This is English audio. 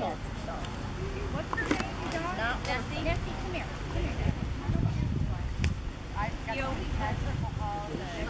kids. What's her name, you dog? Not Nessie. Nessie, come here. Come here. I've got Theo. the